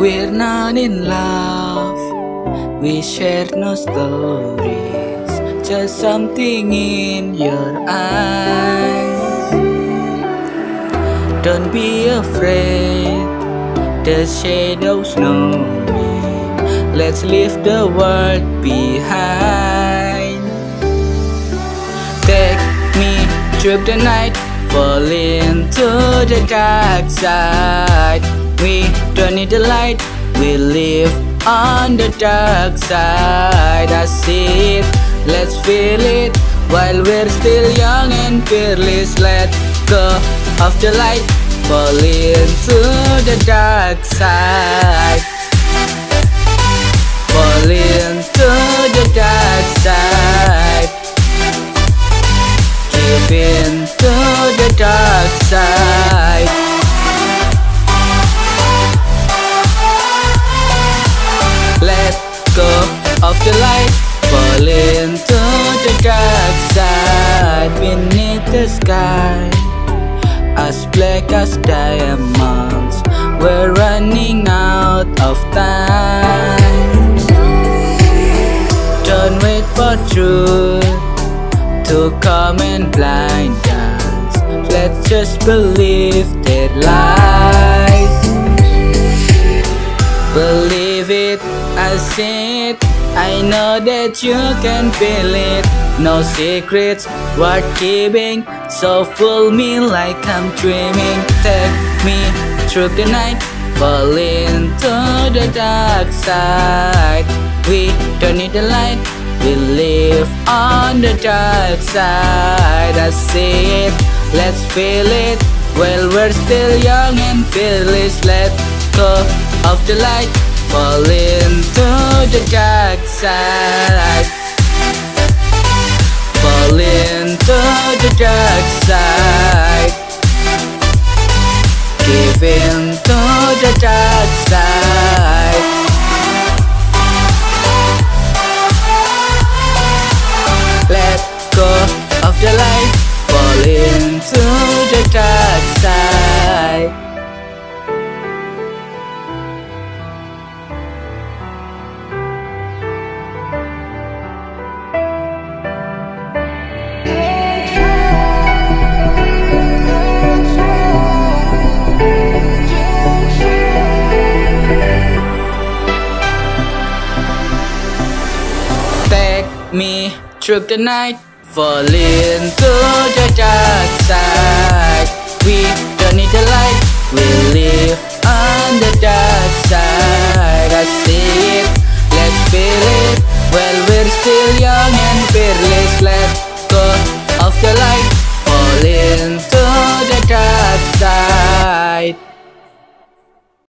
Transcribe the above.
not in love. We share no stories, just something in your eyes. Don't be afraid, the shadows know me. Let's leave the world behind. Take me through the night, fall into the dark side. We don't need the light, we live on the dark side. I see it, let's feel it while we're still young and fearless. Let go of the light, fall into the dark side. Fall into the dark side. Give to the dark side. The dark side. Beneath the sky, as black as diamonds, we're running out of time. Don't wait for truth to come and blind us. Let's just believe that lies. Believe it, I see it. I know that you can feel it. No secrets, worth keeping. So fool me like I'm dreaming. Take me through the night, fall into the dark side. We don't need the light, we live on the dark side. I see it, let's feel it. Well, we're still young and fearless. Let go of the light, fall into the dark side. Fall into the dark side. Give in to the dark side. Me through the night, Falling to the dark side. We don't need the light, we live on the dark side. I see it, let's feel it. Well, we're still young.